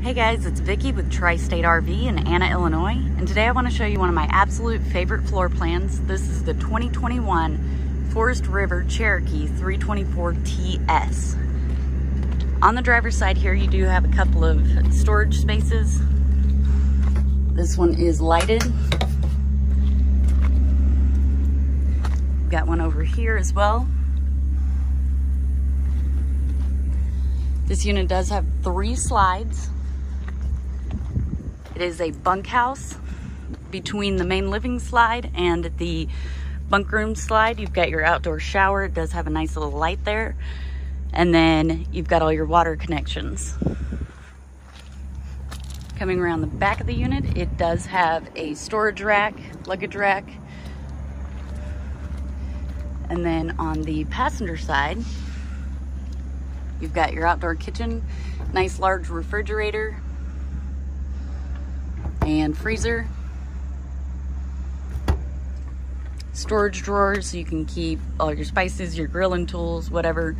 Hey guys, it's Vicki with Tri-State RV in Anna, Illinois, and today I want to show you one of my absolute favorite floor plans. This is the 2021 Forest River Cherokee 324 TS. On the driver's side here, you do have a couple of storage spaces. This one is lighted. Got one over here as well. This unit does have three slides. It is a bunkhouse between the main living slide and the bunk room slide. You've got your outdoor shower. It does have a nice little light there. And then you've got all your water connections. Coming around the back of the unit, it does have a storage rack, luggage rack. And then on the passenger side, You've got your outdoor kitchen, nice large refrigerator and freezer. Storage drawers so you can keep all your spices, your grilling tools, whatever.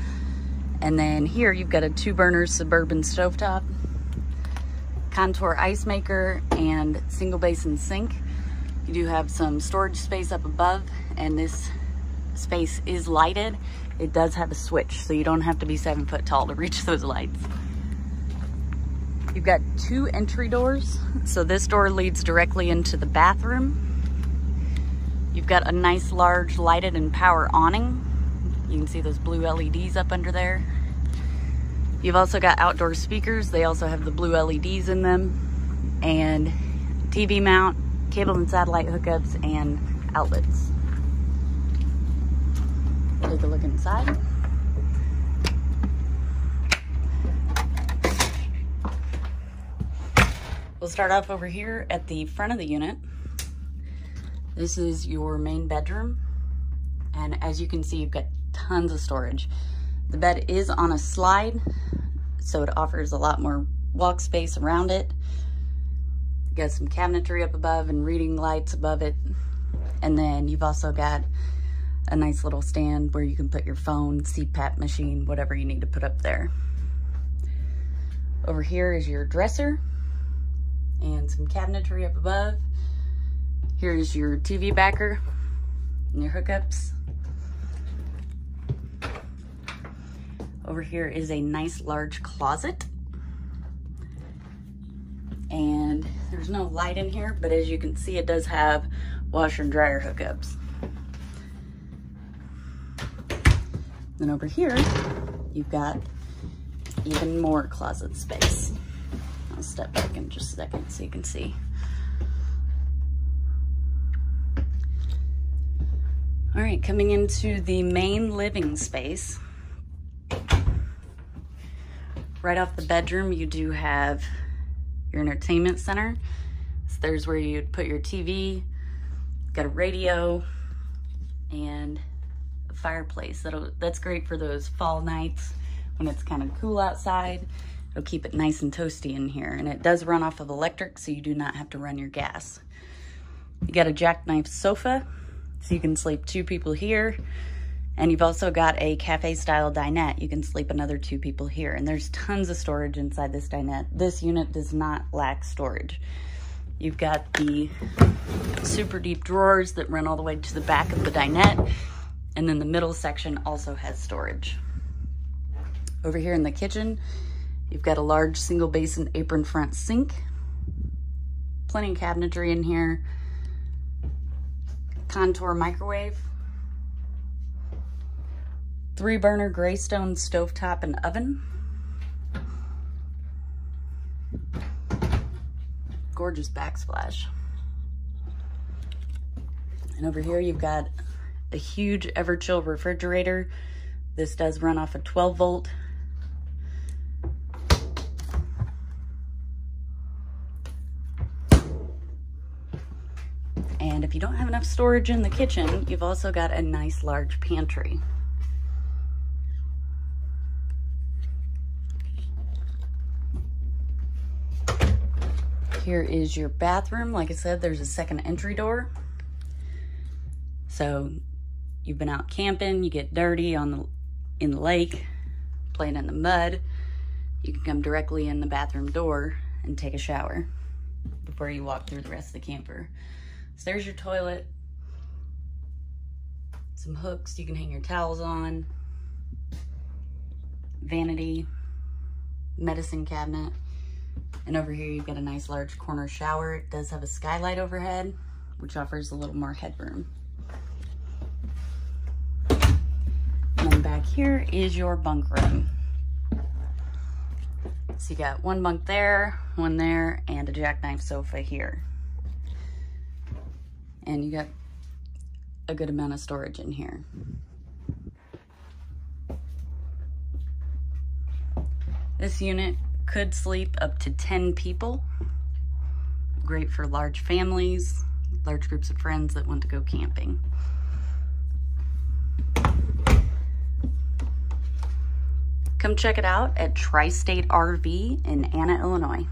And then here you've got a two burner Suburban stovetop, contour ice maker, and single basin sink. You do have some storage space up above and this space is lighted it does have a switch, so you don't have to be seven foot tall to reach those lights. You've got two entry doors. So this door leads directly into the bathroom. You've got a nice large lighted and power awning. You can see those blue LEDs up under there. You've also got outdoor speakers. They also have the blue LEDs in them and TV mount, cable and satellite hookups and outlets. Take a look inside. We'll start off over here at the front of the unit. This is your main bedroom. And as you can see, you've got tons of storage. The bed is on a slide, so it offers a lot more walk space around it. You've got some cabinetry up above and reading lights above it. And then you've also got a nice little stand where you can put your phone, CPAP machine, whatever you need to put up there. Over here is your dresser and some cabinetry up above. Here's your TV backer and your hookups. Over here is a nice large closet. And there's no light in here, but as you can see, it does have washer and dryer hookups. Then over here, you've got even more closet space. Step back in just a second so you can see. All right, coming into the main living space. Right off the bedroom, you do have your entertainment center. So there's where you'd put your TV, got a radio, and a fireplace. That'll, that's great for those fall nights when it's kind of cool outside. It'll keep it nice and toasty in here. And it does run off of electric, so you do not have to run your gas. You got a jackknife sofa, so you can sleep two people here. And you've also got a cafe style dinette. You can sleep another two people here. And there's tons of storage inside this dinette. This unit does not lack storage. You've got the super deep drawers that run all the way to the back of the dinette. And then the middle section also has storage. Over here in the kitchen, you've got a large single basin apron front sink. Plenty of cabinetry in here. Contoure microwave. Three burner Greystone stovetop and oven. Gorgeous backsplash. And over here you've got a huge Everchill refrigerator. This does run off a 12 volt. And if you don't have enough storage in the kitchen, you've also got a nice large pantry. Here is your bathroom. Like I said, there's a second entry door. So You've been out camping, you get dirty on the in the lake, playing in the mud. You can come directly in the bathroom door and take a shower before you walk through the rest of the camper. So there's your toilet, some hooks you can hang your towels on, vanity, medicine cabinet, and over here you've got a nice large corner shower. It does have a skylight overhead, which offers a little more headroom. And back here is your bunk room. So you got one bunk there, one there, and a jackknife sofa here. And you got a good amount of storage in here. This unit could sleep up to 10 people. Great for large families, large groups of friends that want to go camping. Come check it out at Tri-State RV in Anna, Illinois.